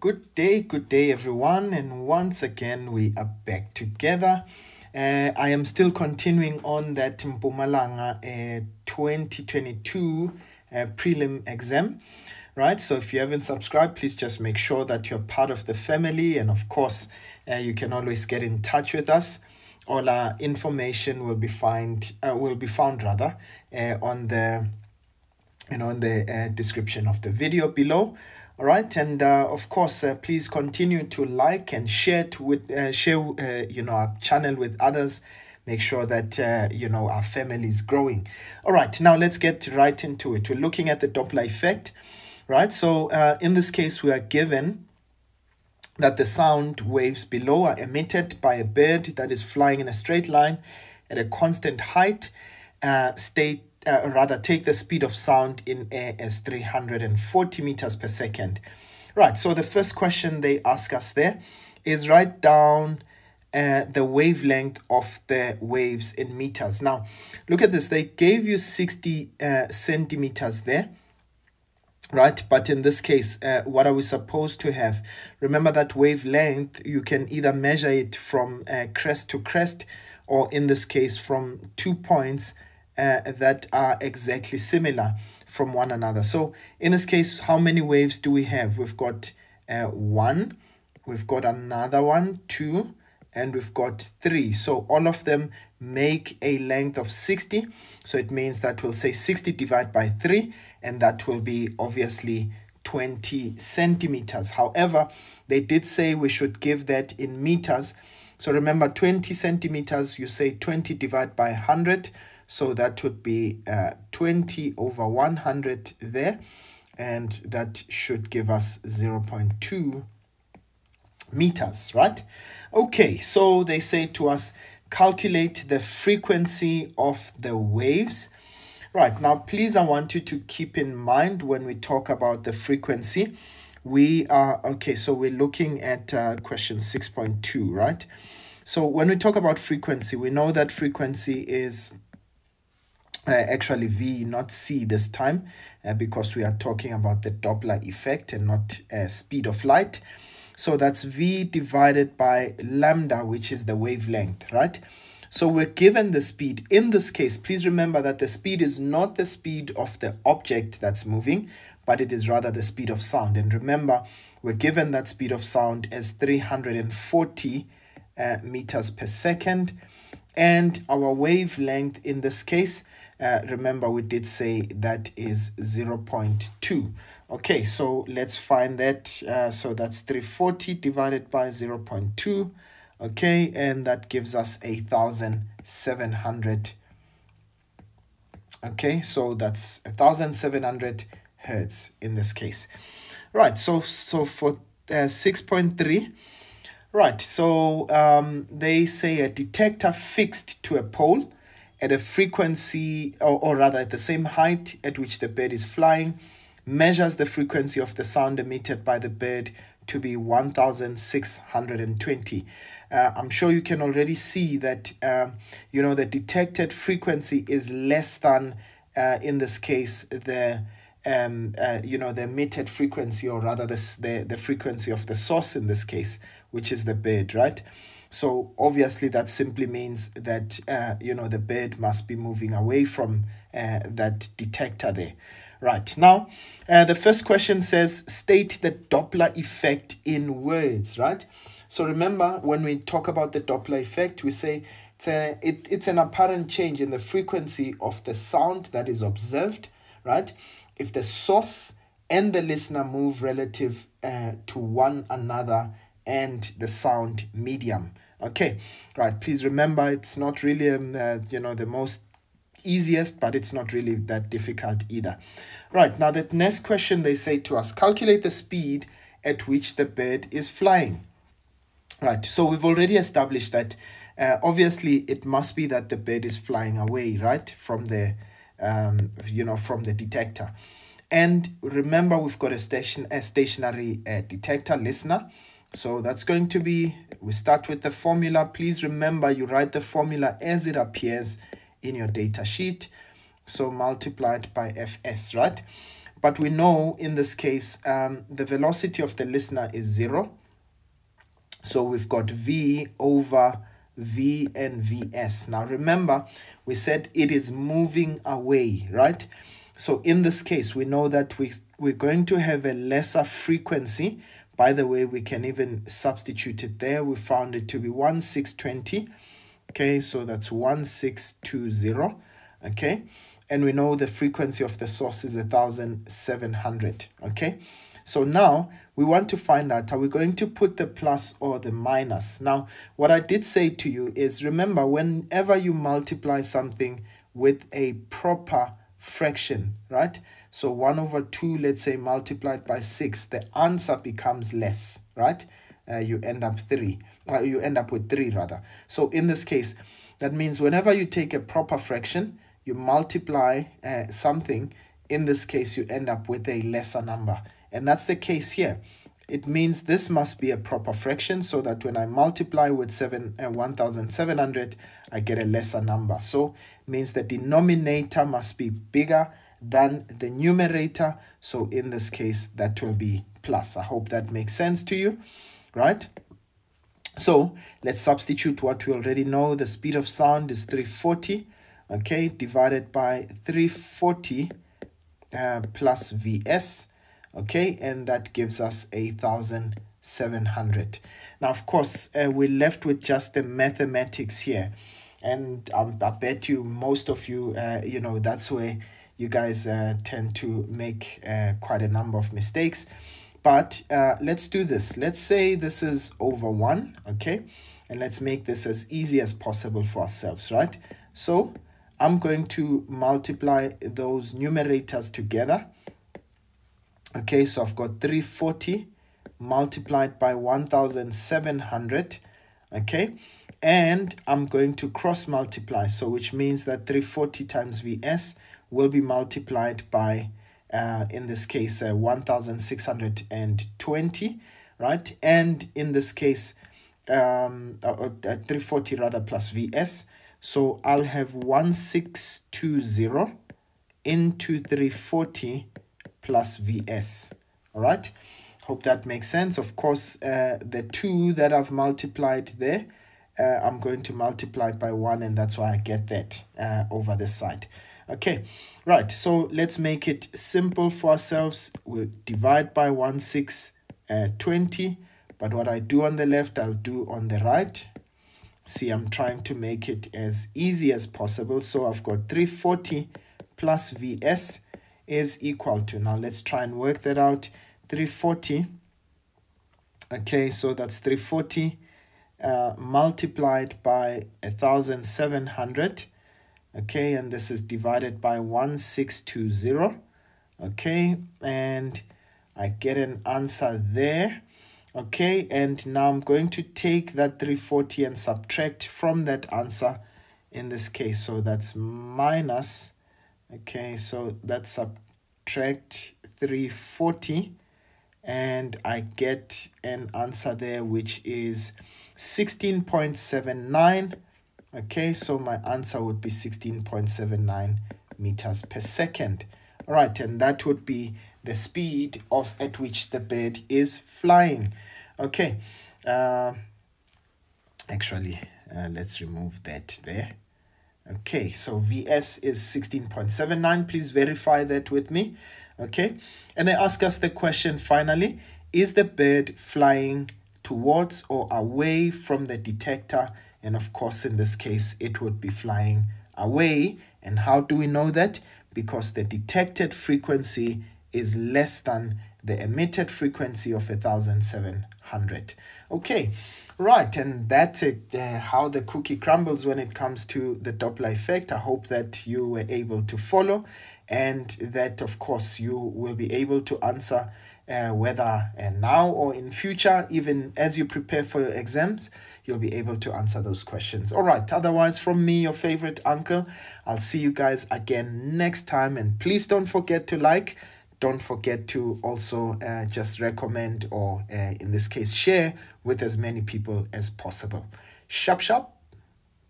Good day, good day, everyone. And once again, we are back together. Uh, I am still continuing on that Mpumalanga uh, 2022 uh, prelim exam, right? So if you haven't subscribed, please just make sure that you're part of the family. And of course, uh, you can always get in touch with us. All our information will be find uh, will be found rather uh, on the you know in the uh, description of the video below all right and uh, of course uh, please continue to like and share to with uh, share uh, you know our channel with others. Make sure that uh, you know our family is growing. All right now let's get right into it. We're looking at the doppler effect right? So uh, in this case we are given that the sound waves below are emitted by a bird that is flying in a straight line at a constant height uh, state uh, rather take the speed of sound in air as 340 meters per second. Right, so the first question they ask us there is write down uh, the wavelength of the waves in meters. Now, look at this. They gave you 60 uh, centimeters there, right? But in this case, uh, what are we supposed to have? Remember that wavelength, you can either measure it from uh, crest to crest, or in this case, from two points uh, that are exactly similar from one another. So in this case, how many waves do we have? We've got uh, one, we've got another one, two, and we've got three. So all of them make a length of 60. So it means that we'll say 60 divided by 3, and that will be obviously 20 centimeters. However, they did say we should give that in meters. So remember 20 centimeters, you say 20 divided by 100, so that would be uh, 20 over 100 there. And that should give us 0 0.2 meters, right? Okay, so they say to us, calculate the frequency of the waves. Right, now please I want you to keep in mind when we talk about the frequency, we are, okay, so we're looking at uh, question 6.2, right? So when we talk about frequency, we know that frequency is uh, actually V, not C this time, uh, because we are talking about the Doppler effect and not uh, speed of light. So that's V divided by lambda, which is the wavelength, right? So we're given the speed. In this case, please remember that the speed is not the speed of the object that's moving, but it is rather the speed of sound. And remember, we're given that speed of sound as 340 uh, meters per second. And our wavelength in this case uh, remember, we did say that is 0 0.2. Okay, so let's find that. Uh, so that's 340 divided by 0 0.2. Okay, and that gives us a 1,700. Okay, so that's a 1,700 hertz in this case. Right, so, so for uh, 6.3, right, so um, they say a detector fixed to a pole at a frequency, or, or rather at the same height at which the bird is flying, measures the frequency of the sound emitted by the bird to be 1620. Uh, I'm sure you can already see that, uh, you know, the detected frequency is less than, uh, in this case, the, um, uh, you know, the emitted frequency, or rather the, the, the frequency of the source in this case, which is the bird, right? So obviously that simply means that, uh, you know, the bird must be moving away from uh, that detector there. Right, now uh, the first question says state the Doppler effect in words, right? So remember when we talk about the Doppler effect, we say it's, a, it, it's an apparent change in the frequency of the sound that is observed, right? If the source and the listener move relative uh, to one another and the sound medium. Okay, right. Please remember it's not really, um, uh, you know, the most easiest, but it's not really that difficult either. Right, now the next question they say to us, calculate the speed at which the bird is flying. Right, so we've already established that uh, obviously it must be that the bird is flying away, right, from the, um, you know, from the detector. And remember, we've got a station, a stationary uh, detector listener. So that's going to be, we start with the formula. Please remember you write the formula as it appears in your data sheet. So multiplied by Fs, right? but we know in this case um, the velocity of the listener is zero. So we've got V over V and Vs. Now remember, we said it is moving away, right? So in this case, we know that we, we're going to have a lesser frequency. By the way, we can even substitute it there. We found it to be 1620. Okay, so that's 1620. Okay, and we know the frequency of the source is 1700. Okay, so now we want to find out, are we going to put the plus or the minus? Now, what I did say to you is, remember, whenever you multiply something with a proper fraction, right? So 1 over 2, let's say, multiplied by 6, the answer becomes less, right? Uh, you end up 3. Uh, you end up with 3, rather. So in this case, that means whenever you take a proper fraction, you multiply uh, something, in this case, you end up with a lesser number. And that's the case here. It means this must be a proper fraction so that when I multiply with 7, uh, 1700, I get a lesser number. So means the denominator must be bigger than the numerator. So in this case, that will be plus. I hope that makes sense to you, right? So let's substitute what we already know. The speed of sound is 340, okay, divided by 340 uh, plus Vs okay and that gives us a thousand seven hundred now of course uh, we're left with just the mathematics here and um, i bet you most of you uh, you know that's where you guys uh, tend to make uh, quite a number of mistakes but uh, let's do this let's say this is over 1 okay and let's make this as easy as possible for ourselves right so i'm going to multiply those numerators together Okay, so I've got 340 multiplied by 1700. Okay, and I'm going to cross multiply. So which means that 340 times Vs will be multiplied by, uh, in this case, uh, 1620, right? And in this case, um, uh, uh, 340 rather plus Vs. So I'll have 1620 into 340 plus Vs. All right. Hope that makes sense. Of course, uh, the 2 that I've multiplied there, uh, I'm going to multiply by 1 and that's why I get that uh, over this side. Okay, right, so let's make it simple for ourselves. We'll divide by 1, 6, uh, 20. But what I do on the left, I'll do on the right. See, I'm trying to make it as easy as possible. So I've got 340 plus Vs is equal to. Now let's try and work that out. 340. Okay, so that's 340 uh, multiplied by 1700. Okay, and this is divided by 1620. Okay, and I get an answer there. Okay, and now I'm going to take that 340 and subtract from that answer in this case. So that's minus okay so let's subtract 340 and I get an answer there which is 16.79 okay so my answer would be 16.79 meters per second all right and that would be the speed of at which the bird is flying okay uh, actually uh, let's remove that there Okay, so VS is 16.79. Please verify that with me. Okay, and they ask us the question finally, is the bird flying towards or away from the detector? And of course, in this case, it would be flying away. And how do we know that? Because the detected frequency is less than the emitted frequency of 1700. Okay, Right, and that's it, uh, how the cookie crumbles when it comes to the Doppler effect. I hope that you were able to follow and that, of course, you will be able to answer uh, whether uh, now or in future, even as you prepare for your exams, you'll be able to answer those questions. All right, otherwise, from me, your favorite uncle, I'll see you guys again next time. And please don't forget to like, don't forget to also uh, just recommend or uh, in this case share with as many people as possible. Shop shop